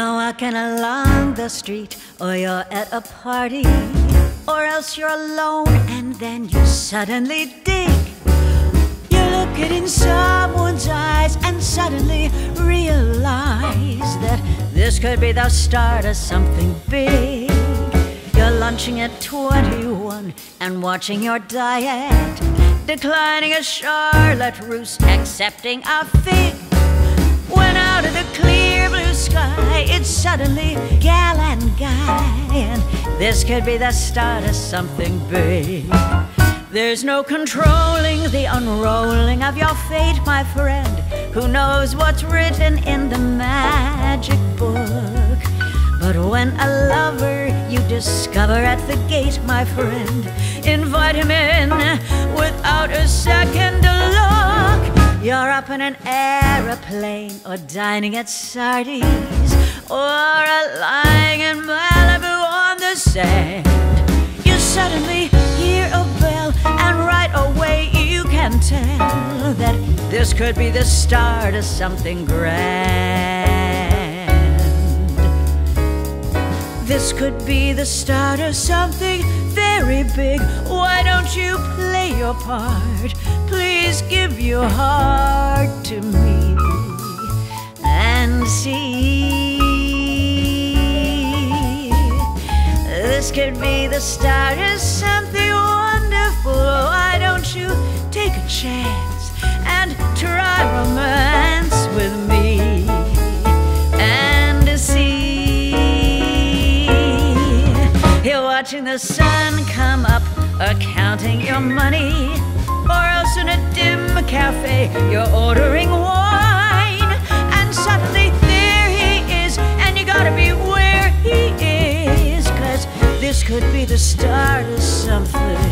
walking along the street, or you're at a party, or else you're alone and then you suddenly dig. You're looking in someone's eyes and suddenly realize that this could be the start of something big. You're lunching at 21 and watching your diet, declining a charlotte russe, accepting a fig. suddenly gal and guy, and this could be the start of something big. There's no controlling the unrolling of your fate, my friend. Who knows what's written in the magic book? But when a lover you discover at the gate, my friend, invite him in without a second look. You're up in an aeroplane or dining at Sardi's or lying in Malibu on the sand. You suddenly hear a bell, and right away you can tell that this could be the start of something grand. This could be the start of something very big. Why don't you play your part? Please give your heart to me and see. This could be the start of something wonderful. Why don't you take a chance and try romance with me and see? You're watching the sun come up or counting your money, or else in a dim cafe you're ordering wine, could be the start of something